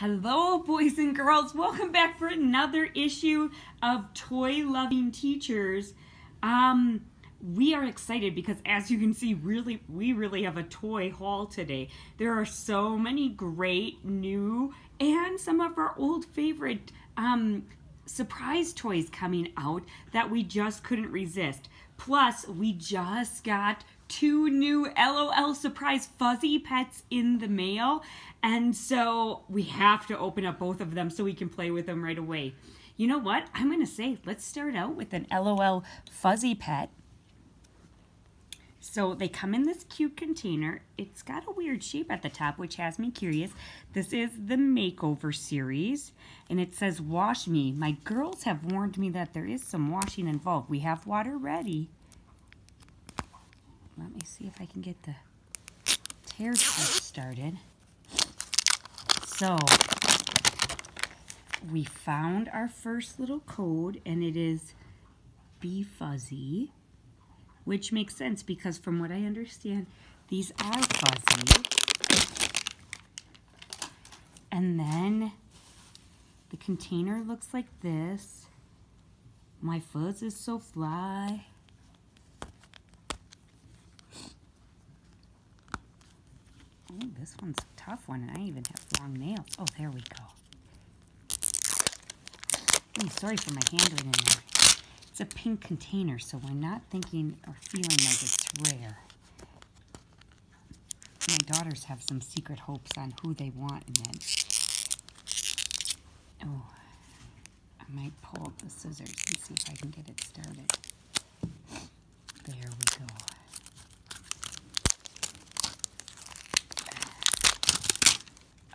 Hello, boys and girls. Welcome back for another issue of Toy Loving Teachers. Um, we are excited because as you can see, really, we really have a toy haul today. There are so many great new and some of our old favorite um, surprise toys coming out that we just couldn't resist. Plus, we just got two new LOL surprise fuzzy pets in the mail. And so we have to open up both of them so we can play with them right away. You know what? I'm going to say let's start out with an LOL fuzzy pet. So they come in this cute container. It's got a weird shape at the top, which has me curious. This is the Makeover series, and it says, wash me. My girls have warned me that there is some washing involved. We have water ready. Let me see if I can get the tear test started. So, we found our first little code, and it is Be Fuzzy, which makes sense because from what I understand, these are fuzzy. And then the container looks like this. My fuzz is so fly. Oh, this one's a tough one, and I even have long nails. Oh, there we go. I'm sorry for my handwriting in there. It's a pink container, so we're not thinking or feeling like it's rare. My daughters have some secret hopes on who they want, and then... Oh, I might pull up the scissors and see if I can get it started. There we go.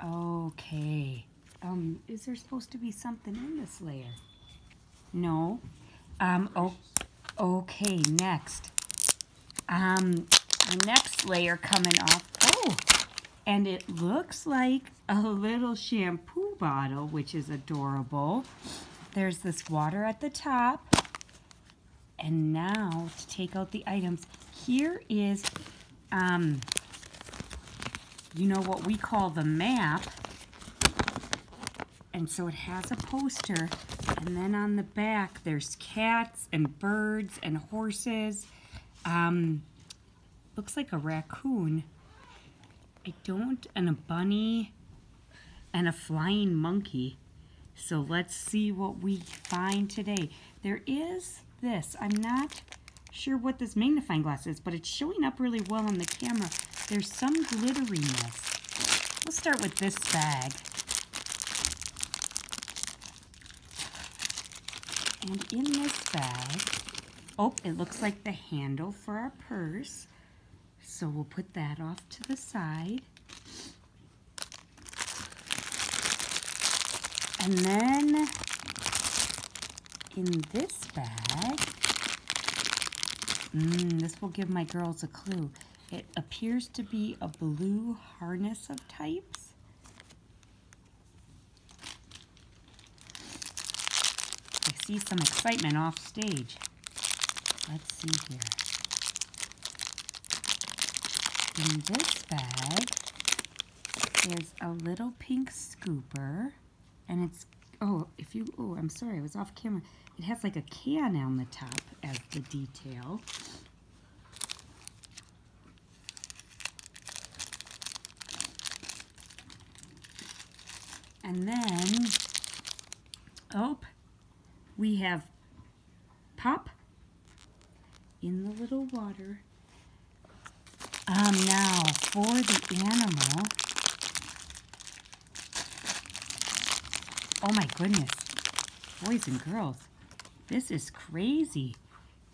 Okay. Um, is there supposed to be something in this layer? No. Um, oh, okay, next. Um, the next layer coming off. Oh, and it looks like a little shampoo bottle, which is adorable. There's this water at the top. And now, to take out the items, here is, um, you know what we call the map. And so it has a poster. And then on the back, there's cats and birds and horses. Um, looks like a raccoon. I don't, and a bunny and a flying monkey. So let's see what we find today. There is this. I'm not sure what this magnifying glass is, but it's showing up really well on the camera. There's some glitteriness. Let's start with this bag. And in this bag, oh, it looks like the handle for our purse. So we'll put that off to the side. And then in this bag, mm, this will give my girls a clue. It appears to be a blue harness of types. I see some excitement off stage. Let's see here. In this bag is a little pink scooper, and it's, oh, if you, oh, I'm sorry, I was off camera. It has like a can on the top as the detail. And then, oh, we have Pop in the little water. Um, now, for the animal, oh my goodness, boys and girls, this is crazy.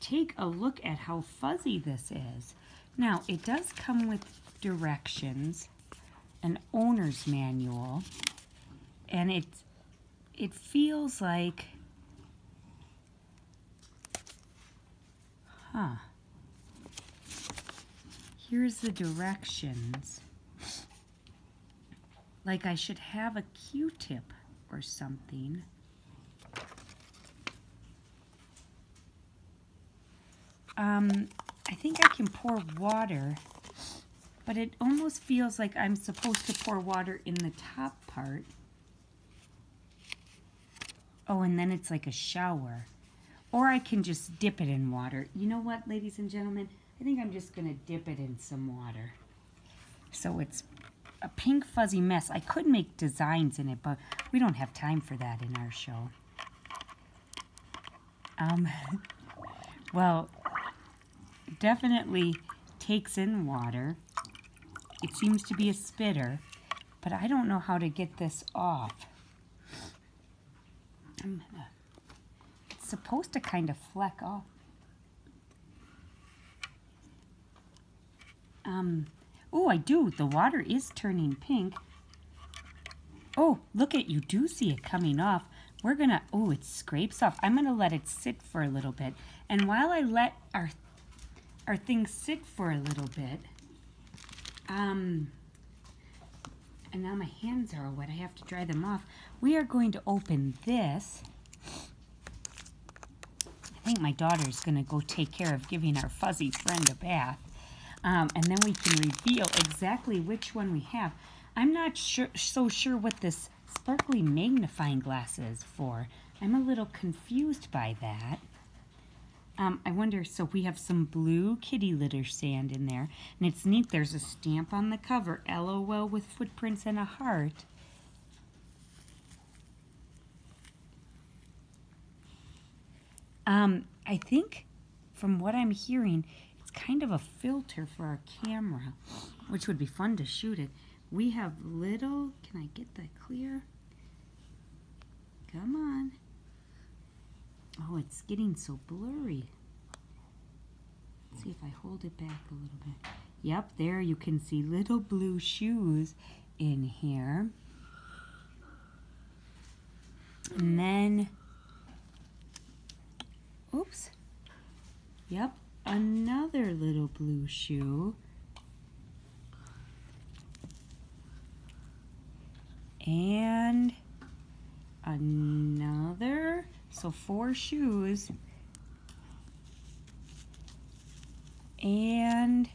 Take a look at how fuzzy this is. Now, it does come with directions, an owner's manual, and it it feels like huh. Here's the directions. Like I should have a q-tip or something um I think I can pour water but it almost feels like I'm supposed to pour water in the top part Oh, and then it's like a shower. Or I can just dip it in water. You know what, ladies and gentlemen? I think I'm just going to dip it in some water. So it's a pink fuzzy mess. I could make designs in it, but we don't have time for that in our show. Um, well, definitely takes in water. It seems to be a spitter, but I don't know how to get this off. It's supposed to kind of fleck off. Um, oh, I do. The water is turning pink. Oh, look at, you do see it coming off. We're gonna, oh, it scrapes off. I'm gonna let it sit for a little bit. And while I let our, our things sit for a little bit, um, and now my hands are wet. I have to dry them off. We are going to open this. I think my daughter is going to go take care of giving our fuzzy friend a bath. Um, and then we can reveal exactly which one we have. I'm not sure, so sure what this sparkly magnifying glass is for. I'm a little confused by that. Um, I wonder, so we have some blue kitty litter sand in there. And it's neat, there's a stamp on the cover, LOL with footprints and a heart. Um, I think, from what I'm hearing, it's kind of a filter for our camera, which would be fun to shoot it. We have little, can I get that clear? Come on. Oh, it's getting so blurry. Let's see if I hold it back a little bit. Yep, there you can see little blue shoes in here. And then, oops, yep, another little blue shoe. And another, so four shoes. And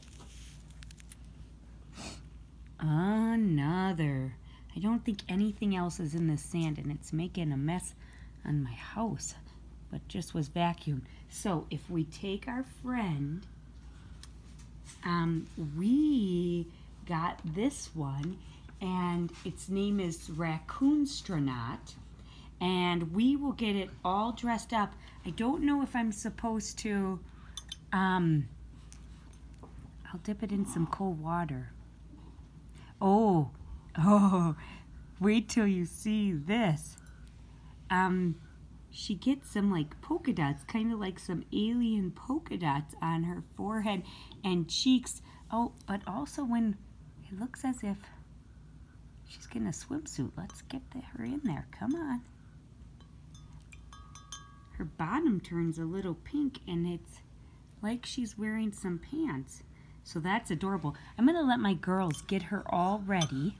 another. I don't think anything else is in the sand and it's making a mess on my house, but just was vacuumed. So if we take our friend, um, we got this one and its name is Raccoonstronaut and we will get it all dressed up. I don't know if I'm supposed to, um, I'll dip it in some cold water. Oh, oh, wait till you see this. Um, she gets some like polka dots, kind of like some alien polka dots on her forehead and cheeks. Oh, but also when it looks as if she's getting a swimsuit. Let's get her in there. Come on her bottom turns a little pink and it's like she's wearing some pants. So that's adorable. I'm going to let my girls get her all ready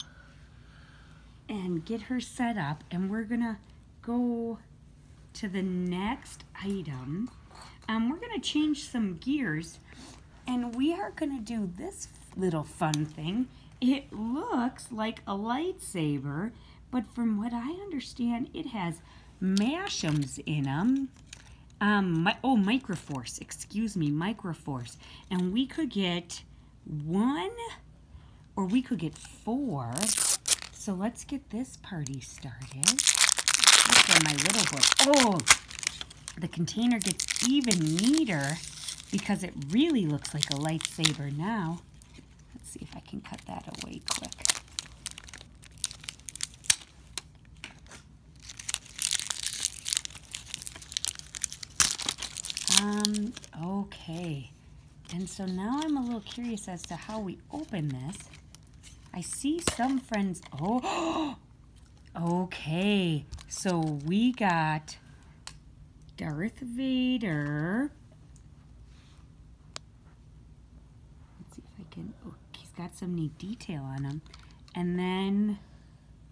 and get her set up and we're going to go to the next item. Um, we're going to change some gears and we are going to do this little fun thing. It looks like a lightsaber, but from what I understand, it has Mash'ems in them. Um, my, oh, Microforce, excuse me, Microforce. And we could get one or we could get four. So let's get this party started. Look at my little boy. Oh, the container gets even neater because it really looks like a lightsaber now. Let's see if I can cut that away quick. Um, okay. And so now I'm a little curious as to how we open this. I see some friends, oh, okay. So we got Darth Vader. Let's see if I can, oh, he's got some neat detail on him. And then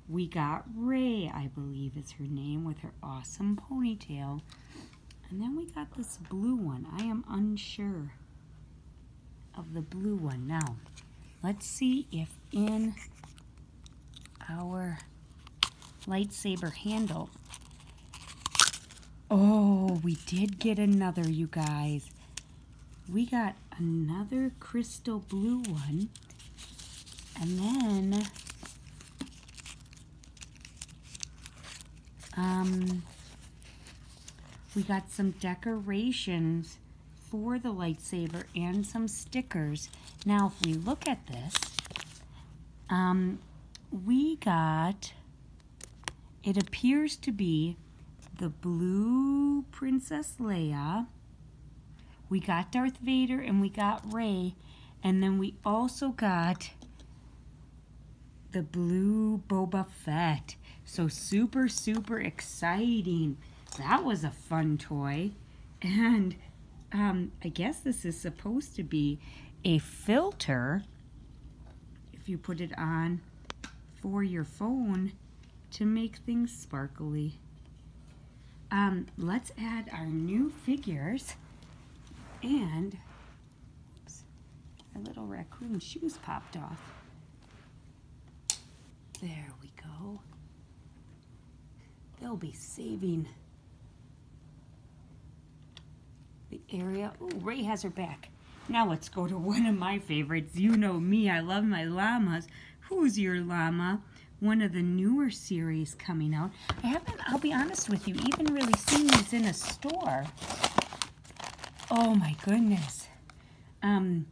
we got Rey, I believe is her name, with her awesome ponytail. And then we got this blue one. I am unsure of the blue one. Now, let's see if in our lightsaber handle Oh, we did get another, you guys. We got another crystal blue one. And then, um, we got some decorations for the lightsaber and some stickers. Now, if we look at this, um, we got, it appears to be the blue Princess Leia. We got Darth Vader and we got Rey. And then we also got the blue Boba Fett. So super, super exciting. That was a fun toy. And um, I guess this is supposed to be a filter if you put it on for your phone to make things sparkly. Um, let's add our new figures and oops, our little raccoon shoes popped off. There we go. They'll be saving the area. Oh, Rey has her back. Now let's go to one of my favorites. You know me, I love my llamas. Who's your llama? one of the newer series coming out. I haven't, I'll be honest with you, even really seen these in a store. Oh my goodness. Um,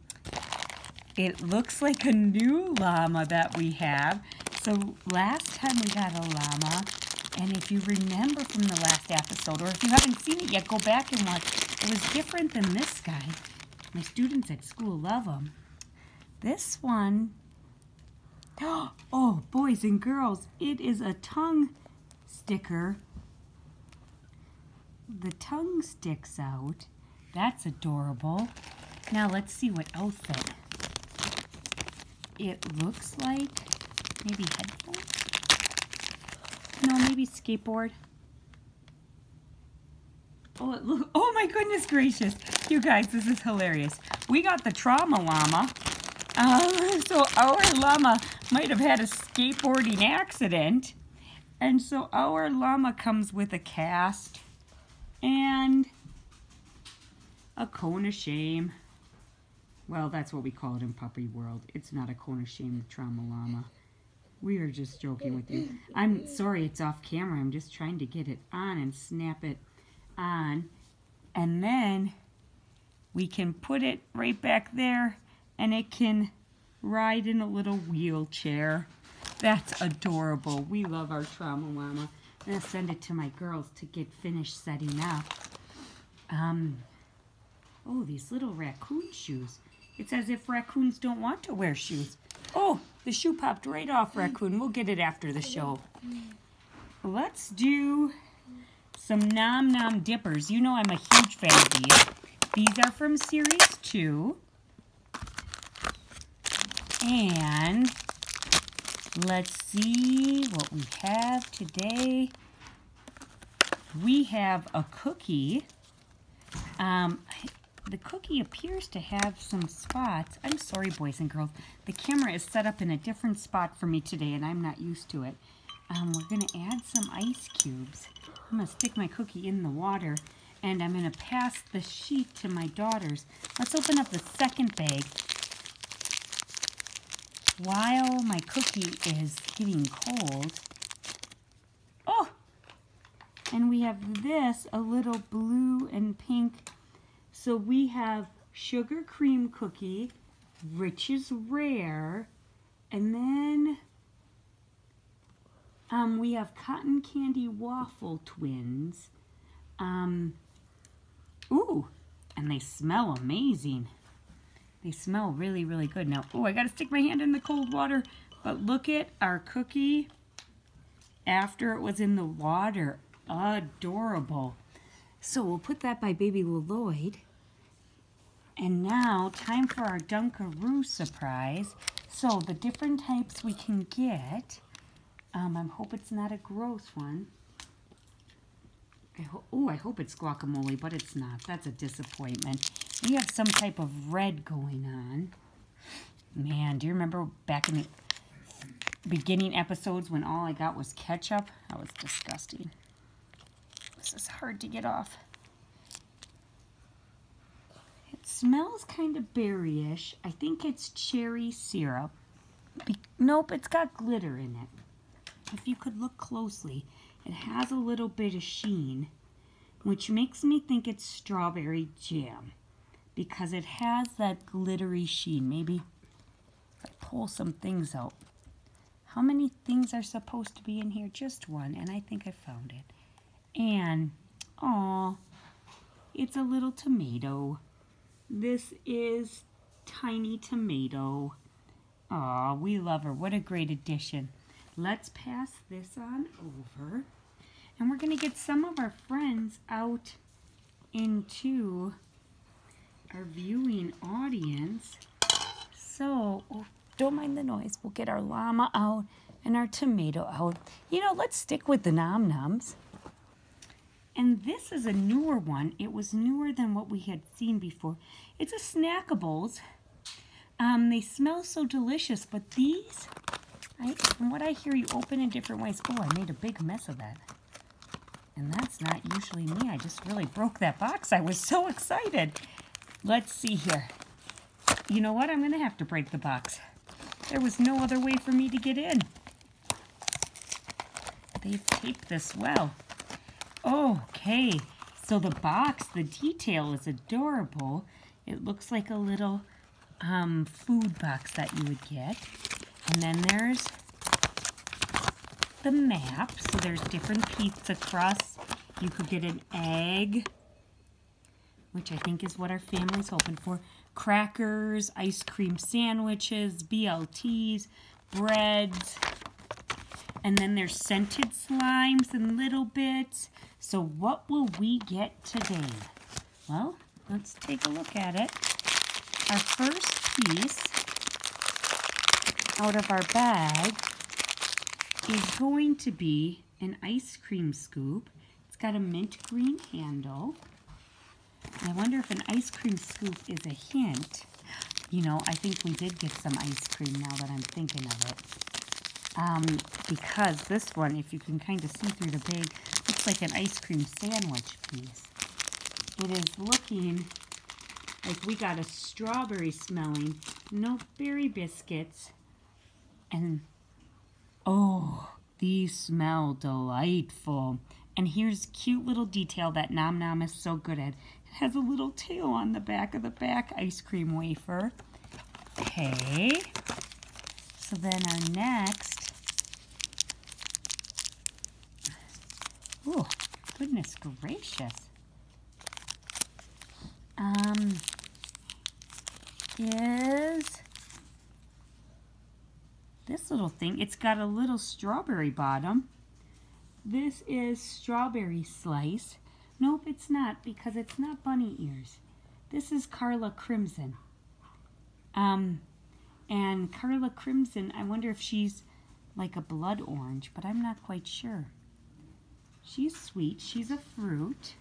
it looks like a new llama that we have. So last time we got a llama, and if you remember from the last episode, or if you haven't seen it yet, go back and watch. It was different than this guy. My students at school love him. This one Oh, boys and girls, it is a tongue sticker. The tongue sticks out. That's adorable. Now let's see what outfit. It looks like maybe headphones? No, maybe skateboard. Oh, look, oh my goodness gracious. You guys, this is hilarious. We got the trauma llama. Uh, so our llama might have had a skateboarding accident. And so our llama comes with a cast and a cone of shame. Well, that's what we call it in puppy world. It's not a cone of shame the trauma llama. We are just joking with you. I'm sorry it's off camera. I'm just trying to get it on and snap it on. And then we can put it right back there and it can ride in a little wheelchair. That's adorable. We love our trauma llama. I'm going to send it to my girls to get finished setting up. Um, oh, these little raccoon shoes. It's as if raccoons don't want to wear shoes. Oh, the shoe popped right off, raccoon. We'll get it after the show. Let's do some Num Nom Dippers. You know I'm a huge fan of these. These are from Series 2. And let's see what we have today. We have a cookie. Um, the cookie appears to have some spots. I'm sorry, boys and girls. The camera is set up in a different spot for me today, and I'm not used to it. Um, we're going to add some ice cubes. I'm going to stick my cookie in the water, and I'm going to pass the sheet to my daughters. Let's open up the second bag while my cookie is getting cold, oh, and we have this, a little blue and pink. So we have sugar cream cookie, rich is rare, and then um, we have cotton candy waffle twins. Um, ooh, and they smell amazing. They smell really, really good. Now, oh, I got to stick my hand in the cold water. But look at our cookie after it was in the water. Adorable. So we'll put that by Baby Lloyd. And now, time for our Dunkaroo surprise. So, the different types we can get. Um, I hope it's not a gross one. I oh, I hope it's guacamole, but it's not. That's a disappointment. We have some type of red going on. Man, do you remember back in the beginning episodes when all I got was ketchup? That was disgusting. this is hard to get off. It smells kind of berryish. I think it's cherry syrup. Be nope, it's got glitter in it. If you could look closely, it has a little bit of sheen, which makes me think it's strawberry jam because it has that glittery sheen. Maybe if I pull some things out. How many things are supposed to be in here? Just one, and I think I found it. And, oh, it's a little tomato. This is Tiny Tomato. Aw, we love her. What a great addition. Let's pass this on over. And we're going to get some of our friends out into our viewing audience. So, oh, don't mind the noise. We'll get our llama out and our tomato out. You know, let's stick with the Num Noms. And this is a newer one. It was newer than what we had seen before. It's a Snackables. Um, they smell so delicious, but these, I, from what I hear, you open in different ways. Oh, I made a big mess of that. And that's not usually me. I just really broke that box. I was so excited. Let's see here. You know what? I'm going to have to break the box. There was no other way for me to get in. They've taped this well. Okay, so the box, the detail is adorable. It looks like a little um, food box that you would get. And then there's the map. So there's different pizza crusts. You could get an egg, which I think is what our family's hoping for. Crackers, ice cream sandwiches, BLTs, breads. And then there's scented slimes and little bits. So what will we get today? Well, let's take a look at it. Our first piece out of our bag is going to be an ice cream scoop. It's got a mint green handle. I wonder if an ice cream scoop is a hint. You know, I think we did get some ice cream now that I'm thinking of it. Um, because this one, if you can kind of see through the bag, looks like an ice cream sandwich piece. It is looking like we got a strawberry smelling, no berry biscuits, and Oh, these smell delightful. And here's cute little detail that Num Nom is so good at. It has a little tail on the back of the back ice cream wafer. Okay. So then our next. Oh, goodness gracious. Um, is this little thing. It's got a little strawberry bottom. This is strawberry slice. Nope, it's not because it's not bunny ears. This is Carla Crimson. Um, and Carla Crimson, I wonder if she's like a blood orange, but I'm not quite sure. She's sweet. She's a fruit.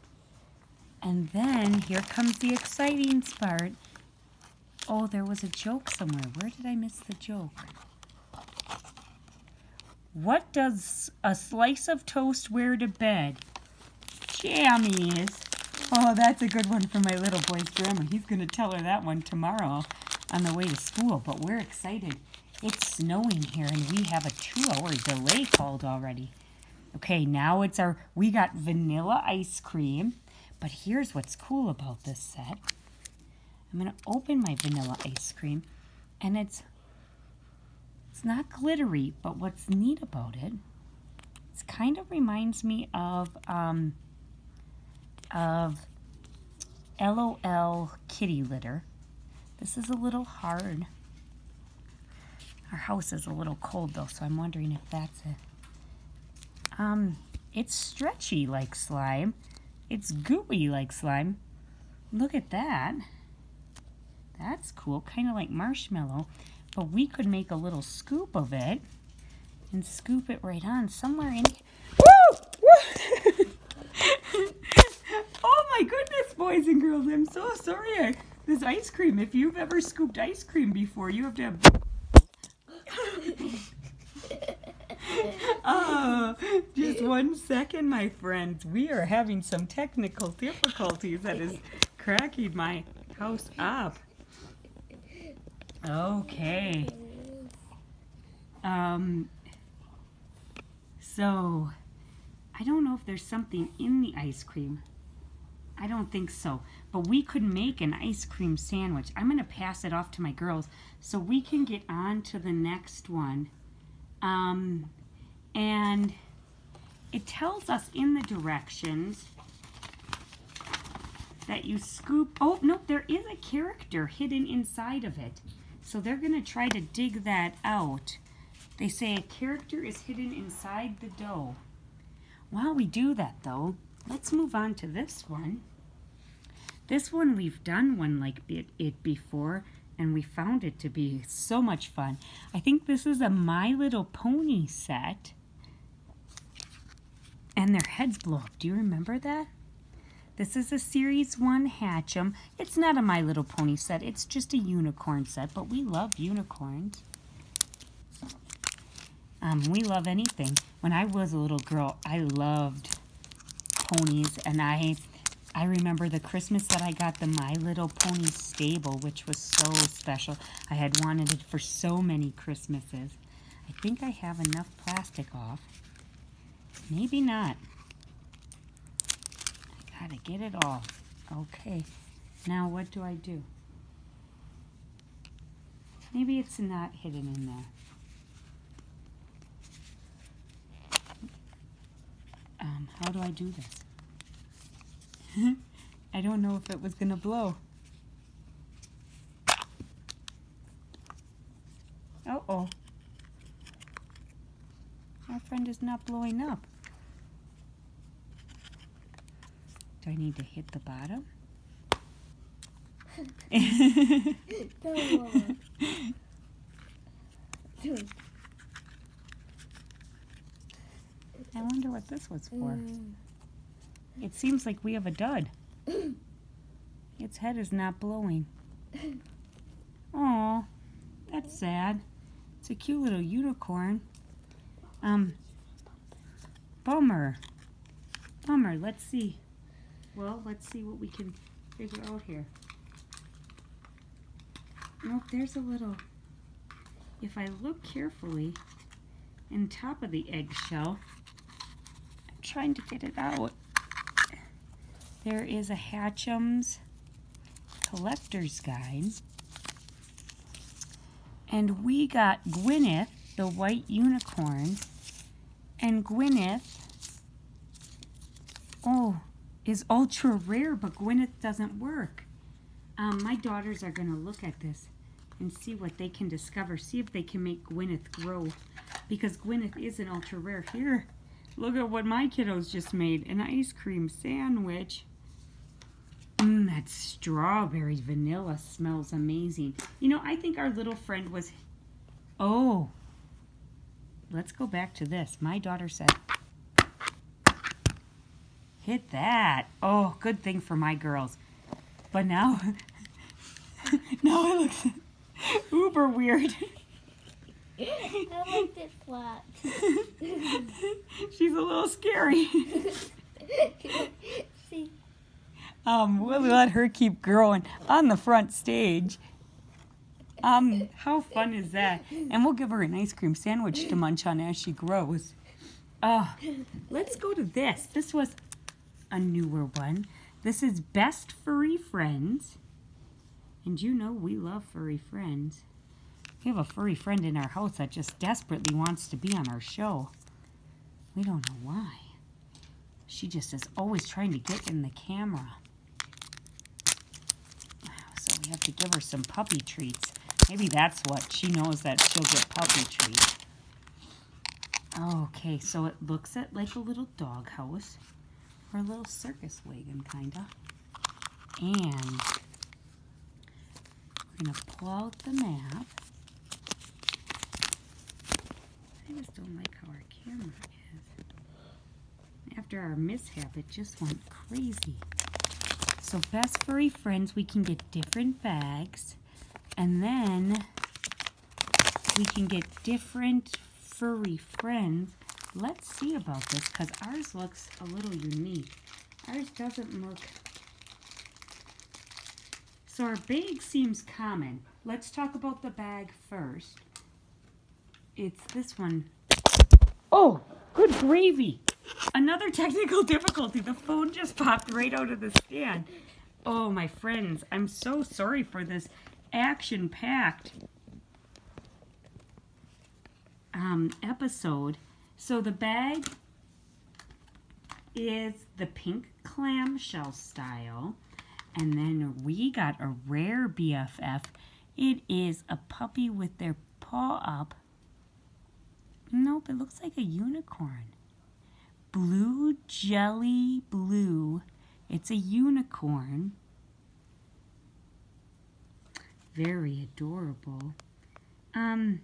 And then here comes the exciting part. Oh, there was a joke somewhere. Where did I miss the joke? What does a slice of toast wear to bed? Jammies. Oh, that's a good one for my little boy's grandma. He's going to tell her that one tomorrow on the way to school, but we're excited. It's snowing here, and we have a two-hour delay called already. Okay, now it's our, we got vanilla ice cream, but here's what's cool about this set. I'm to open my vanilla ice cream, and it's it's not glittery, but what's neat about it, it kind of reminds me of um, of LOL kitty litter. This is a little hard. Our house is a little cold though, so I'm wondering if that's it. Um, it's stretchy like slime. It's gooey like slime. Look at that. That's cool, kind of like marshmallow. But we could make a little scoop of it and scoop it right on somewhere in Woo! Woo! oh my goodness, boys and girls, I'm so sorry. This ice cream, if you've ever scooped ice cream before, you have to have... Uh, just one second, my friends. We are having some technical difficulties that is cracking my house up. Okay. Um, so, I don't know if there's something in the ice cream. I don't think so. But we could make an ice cream sandwich. I'm going to pass it off to my girls so we can get on to the next one. Um, and it tells us in the directions that you scoop. Oh, no, there is a character hidden inside of it. So they're going to try to dig that out. They say a character is hidden inside the dough. While we do that, though, let's move on to this one. This one, we've done one like it, it before, and we found it to be so much fun. I think this is a My Little Pony set. Heads blow up. Do you remember that? This is a Series 1 Hatchem. It's not a My Little Pony set. It's just a unicorn set, but we love unicorns. Um, we love anything. When I was a little girl, I loved ponies, and I I remember the Christmas that I got the My Little Pony stable, which was so special. I had wanted it for so many Christmases. I think I have enough plastic off. Maybe not. Gotta get it all. Okay, now what do I do? Maybe it's not hidden in there. Um, how do I do this? I don't know if it was going to blow. Uh-oh. Our friend is not blowing up. Do I need to hit the bottom? I wonder what this was for. Mm. It seems like we have a dud. its head is not blowing. Oh, that's sad. It's a cute little unicorn. Um, bummer. Bummer, let's see. Well, let's see what we can figure out here. Nope, there's a little, if I look carefully, in top of the eggshell, I'm trying to get it out. There is a Hatchem's Collector's Guide. And we got Gwyneth, the white unicorn. And Gwyneth, oh, is ultra rare, but Gwyneth doesn't work. Um, my daughters are going to look at this and see what they can discover. See if they can make Gwyneth grow. Because Gwyneth is an ultra rare. Here, Look at what my kiddos just made. An ice cream sandwich. Mmm, that strawberry vanilla smells amazing. You know, I think our little friend was... Oh. Let's go back to this. My daughter said... Hit that. Oh, good thing for my girls. But now... now it looks uber weird. I liked it flat. She's a little scary. See? Um, we'll let her keep growing on the front stage. Um, how fun is that? And we'll give her an ice cream sandwich to munch on as she grows. Uh, let's go to this. This was a newer one. This is Best Furry Friends. And you know we love furry friends. We have a furry friend in our house that just desperately wants to be on our show. We don't know why. She just is always trying to get in the camera. So we have to give her some puppy treats. Maybe that's what. She knows that she'll get puppy treats. Okay, so it looks at like a little dog house or a little circus wagon, kind of. And we're going to pull out the map. I just don't like how our camera is. After our mishap, it just went crazy. So best furry friends, we can get different bags. And then we can get different furry friends let's see about this because ours looks a little unique. Ours doesn't look. So our bag seems common. Let's talk about the bag first. It's this one. Oh, good gravy. Another technical difficulty. The phone just popped right out of the stand. Oh, my friends, I'm so sorry for this action-packed um, episode. So the bag is the pink clamshell style. And then we got a rare BFF. It is a puppy with their paw up. Nope, it looks like a unicorn. Blue jelly blue. It's a unicorn. Very adorable. Um,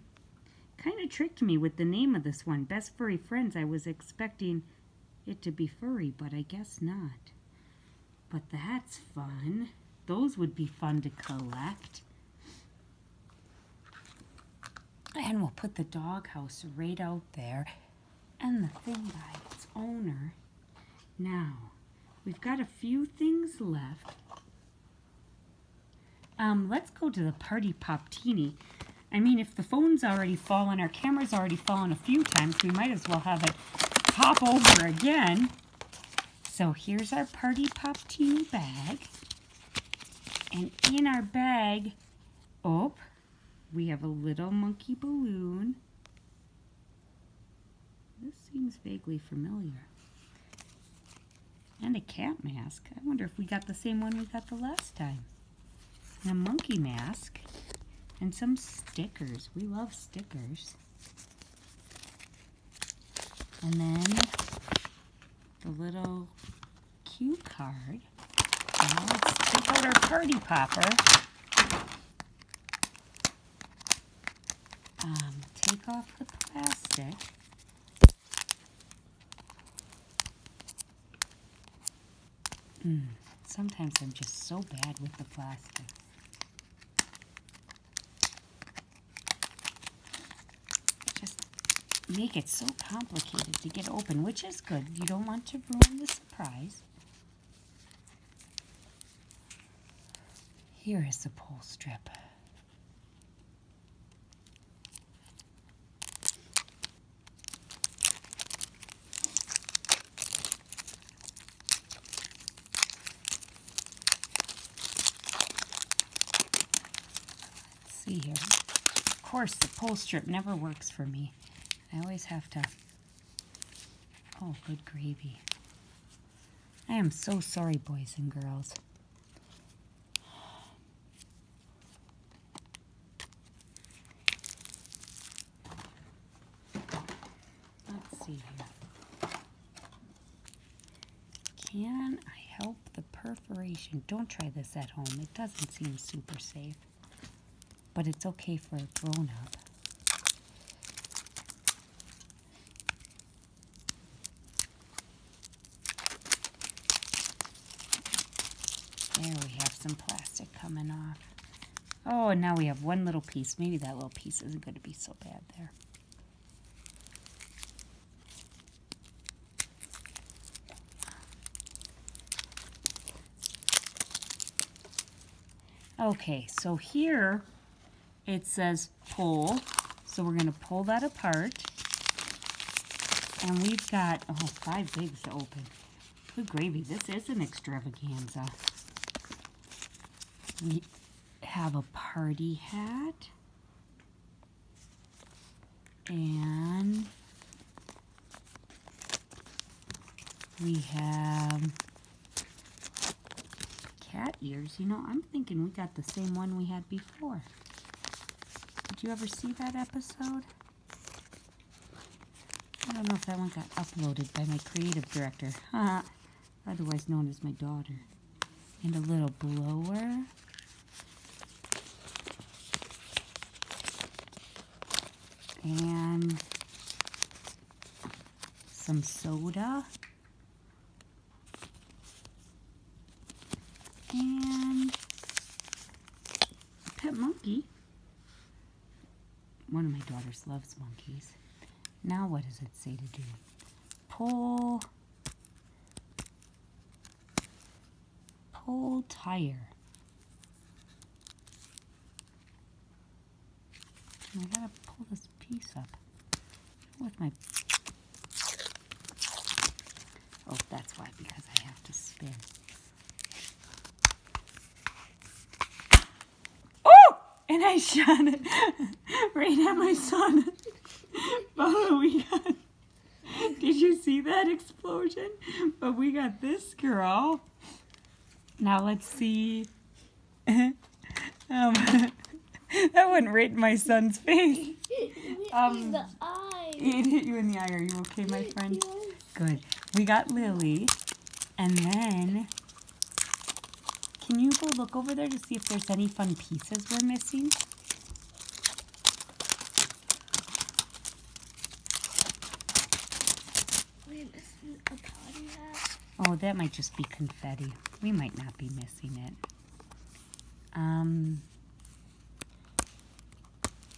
kind of tricked me with the name of this one. Best Furry Friends. I was expecting it to be furry, but I guess not. But that's fun. Those would be fun to collect. And we'll put the doghouse right out there and the thing by its owner. Now, we've got a few things left. Um, let's go to the Party Pop Teeny. I mean, if the phone's already fallen, our camera's already fallen a few times, we might as well have it pop over again. So here's our Party Pop Teeny bag. And in our bag, oh, we have a little monkey balloon. This seems vaguely familiar. And a cat mask. I wonder if we got the same one we got the last time. And a monkey mask. And some stickers. We love stickers. And then the little cue card. Now let's take out our party popper. Um, take off the plastic. Mm, sometimes I'm just so bad with the plastic. Just make it so complicated to get open, which is good. You don't want to ruin the surprise. Here is the pull strip. Let's see here. Of course, the pull strip never works for me. I always have to... Oh, good gravy. I am so sorry, boys and girls. Let's see here. Can I help the perforation? Don't try this at home. It doesn't seem super safe but it's okay for a grown up. There we have some plastic coming off. Oh, and now we have one little piece. Maybe that little piece isn't going to be so bad there. Okay, so here it says pull. So we're going to pull that apart. And we've got, oh, five bigs to open. Good gravy. This is an extravaganza. We have a party hat. And we have cat ears. You know, I'm thinking we got the same one we had before. Did you ever see that episode? I don't know if that one got uploaded by my creative director, otherwise known as my daughter. And a little blower. And some soda. And a pet monkey one of my daughters loves monkeys. Now what does it say to do? Pull, pull tire. I gotta pull this piece up with my, oh that's why, because I have to spin. Oh! And I shot it right at my son. but we got, did you see that explosion? But we got this girl. Now let's see. um, that right in my son's face. Um, the eye. It hit you in the eye. Are you okay, my friend? Yes. Good. We got Lily. And then, can you go look over there to see if there's any fun pieces we're missing? We're missing a party hat. Oh, that might just be confetti. We might not be missing it. Um,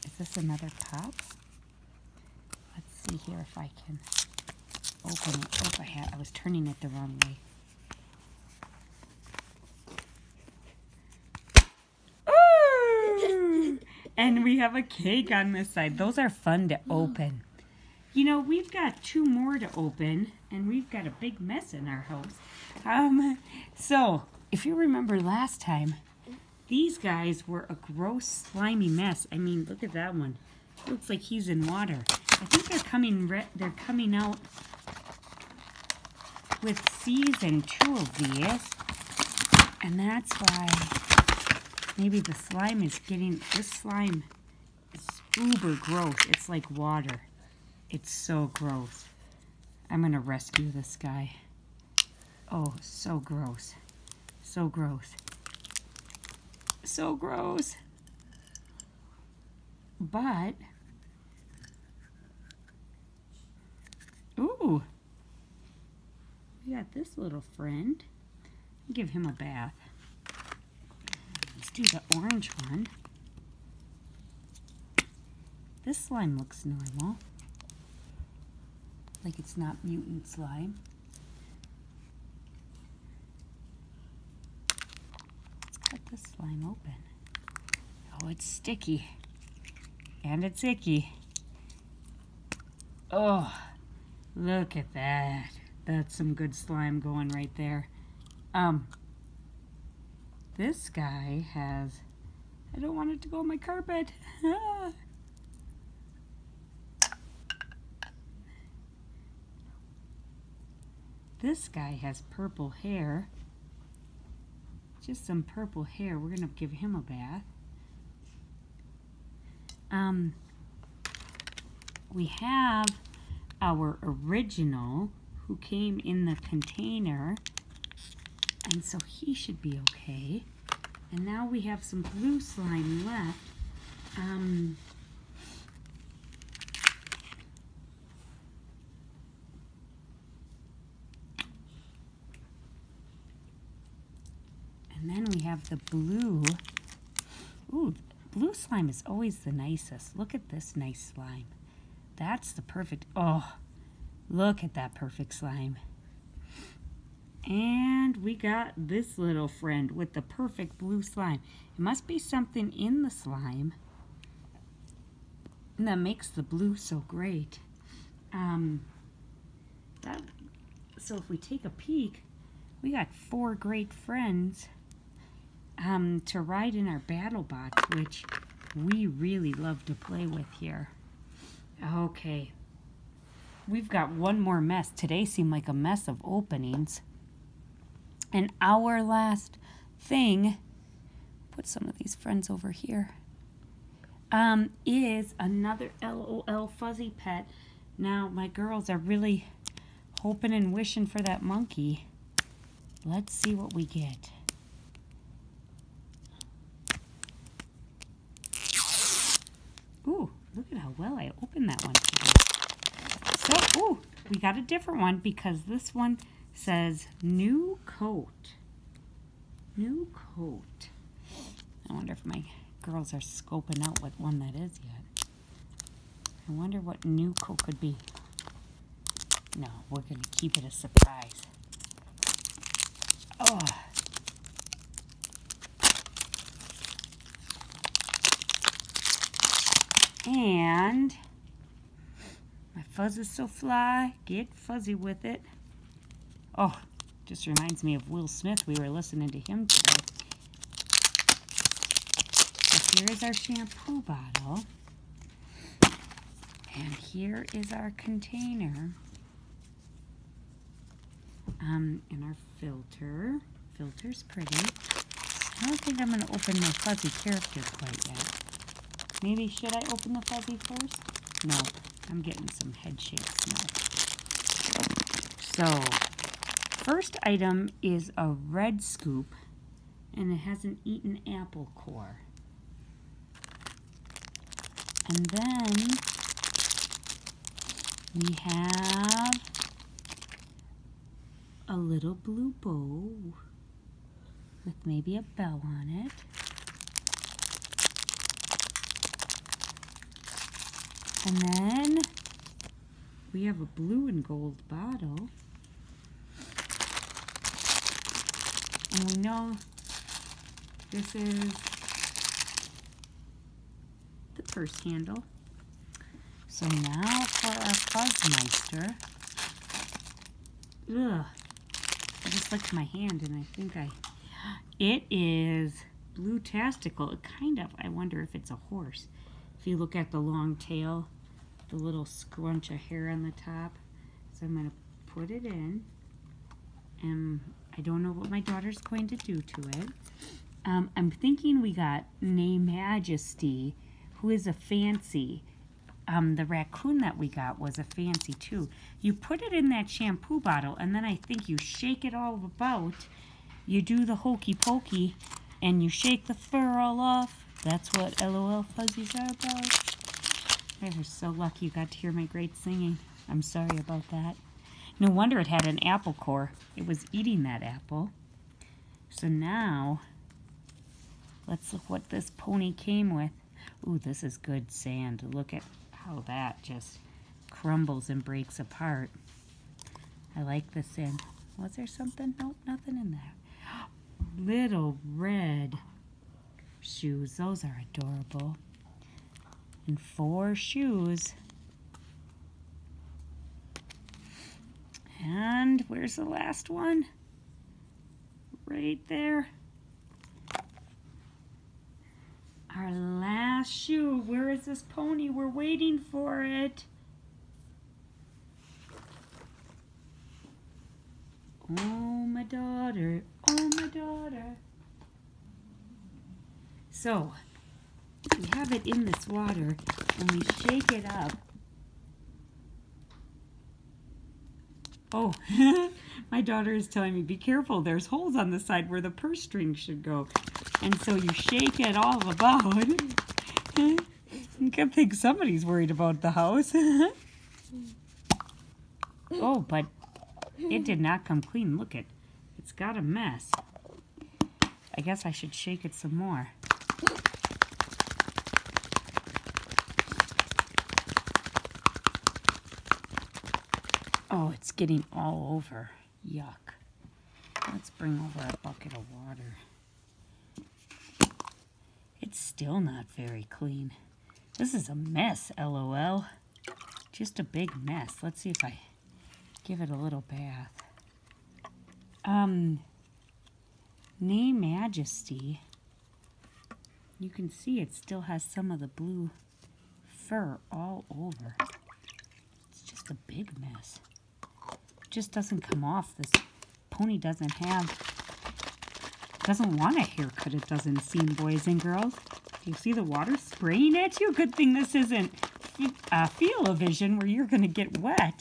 is this another pop? See here if I can open it. Oh, I had. I was turning it the wrong way. Ooh! and we have a cake on this side. Those are fun to open. You know, we've got two more to open, and we've got a big mess in our house. Um, so, if you remember last time, these guys were a gross, slimy mess. I mean, look at that one. Looks like he's in water. I think they're coming. Re- they're coming out with season two of these, and that's why maybe the slime is getting. This slime is uber gross. It's like water. It's so gross. I'm gonna rescue this guy. Oh, so gross. So gross. So gross. But, ooh, got this little friend. Give him a bath. Let's do the orange one. This slime looks normal like it's not mutant slime. Let's cut this slime open. Oh, it's sticky. And it's icky. Oh, look at that. That's some good slime going right there. Um, this guy has, I don't want it to go on my carpet. This guy has purple hair. Just some purple hair. We're going to give him a bath. Um, we have our original who came in the container. And so he should be okay. And now we have some blue slime left. Um, And then we have the blue. Ooh, blue slime is always the nicest. Look at this nice slime. That's the perfect, oh, look at that perfect slime. And we got this little friend with the perfect blue slime. It must be something in the slime that makes the blue so great. Um, that, so if we take a peek, we got four great friends um, to ride in our battle box, which we really love to play with here. Okay. We've got one more mess. Today seemed like a mess of openings. And our last thing, put some of these friends over here, um, is another LOL Fuzzy Pet. Now, my girls are really hoping and wishing for that monkey. Let's see what we get. Ooh, look at how well I opened that one we got a different one because this one says new coat. New coat. I wonder if my girls are scoping out what one that is yet. I wonder what new coat could be. No, we're going to keep it a surprise. Oh. And fuzz is so fly. Get fuzzy with it. Oh, just reminds me of Will Smith. We were listening to him today. So here is our shampoo bottle. And here is our container. Um, and our filter. Filter's pretty. I don't think I'm going to open my fuzzy character quite yet. Maybe should I open the fuzzy first? No, I'm getting some head shakes now. So, first item is a red scoop, and it has an eaten apple core. And then we have a little blue bow with maybe a bell on it. And then we have a blue and gold bottle. And we know this is the purse handle. So now for our Fuzzmeister. Ugh. I just licked my hand and I think I... It is blue tastical. It kind of, I wonder if it's a horse. If you look at the long tail, the little scrunch of hair on the top. So I'm going to put it in. And I don't know what my daughter's going to do to it. Um, I'm thinking we got Neigh Majesty, who is a fancy. Um, the raccoon that we got was a fancy too. You put it in that shampoo bottle and then I think you shake it all about. You do the hokey pokey and you shake the fur all off that's what LOL Fuzzies are about. You're so lucky you got to hear my great singing. I'm sorry about that. No wonder it had an apple core. It was eating that apple. So now, let's look what this pony came with. Ooh, this is good sand. Look at how that just crumbles and breaks apart. I like this sand. Was there something? Nope, nothing in there. Little red shoes. Those are adorable. And four shoes. And where's the last one? Right there. Our last shoe. Where is this pony? We're waiting for it. Oh, my daughter. Oh, my daughter. So, we have it in this water and we shake it up. Oh, my daughter is telling me, be careful, there's holes on the side where the purse string should go. And so you shake it all about. I think somebody's worried about the house. oh, but it did not come clean. Look it, it's got a mess. I guess I should shake it some more. Oh, it's getting all over. Yuck. Let's bring over a bucket of water. It's still not very clean. This is a mess, lol. Just a big mess. Let's see if I give it a little bath. Um, Neigh Majesty. You can see it still has some of the blue fur all over. It's just a big mess just doesn't come off. This pony doesn't have, doesn't want a haircut, it doesn't seem, boys and girls. You see the water spraying at you? Good thing this isn't uh, feel-o-vision where you're going to get wet.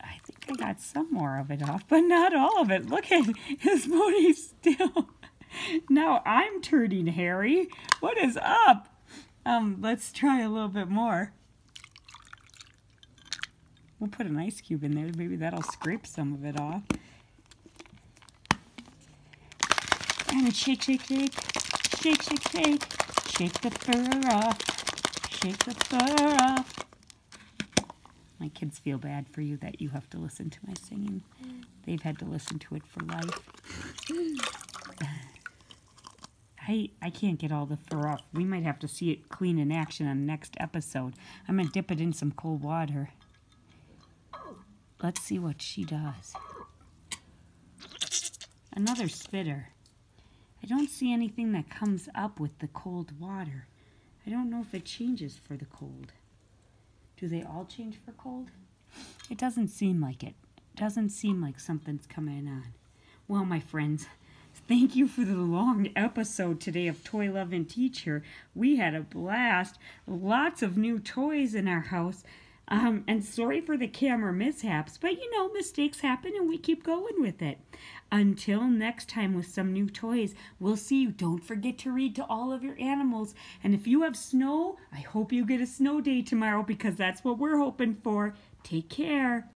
I think I got some more of it off, but not all of it. Look at his pony still. now I'm turning hairy. What is up? Um, let's try a little bit more. We'll put an ice cube in there. Maybe that'll scrape some of it off. And shake, shake, shake. Shake, shake, shake. Shake the fur off. shake the fur off. My kids feel bad for you that you have to listen to my singing. They've had to listen to it for life. I, I can't get all the fur off. We might have to see it clean in action on the next episode. I'm going to dip it in some cold water. Let's see what she does. Another spitter. I don't see anything that comes up with the cold water. I don't know if it changes for the cold. Do they all change for cold? It doesn't seem like it. It doesn't seem like something's coming on. Well, my friends, thank you for the long episode today of Toy Loving Teacher. We had a blast. Lots of new toys in our house. Um, and sorry for the camera mishaps, but you know, mistakes happen and we keep going with it. Until next time with some new toys, we'll see you. Don't forget to read to all of your animals. And if you have snow, I hope you get a snow day tomorrow because that's what we're hoping for. Take care.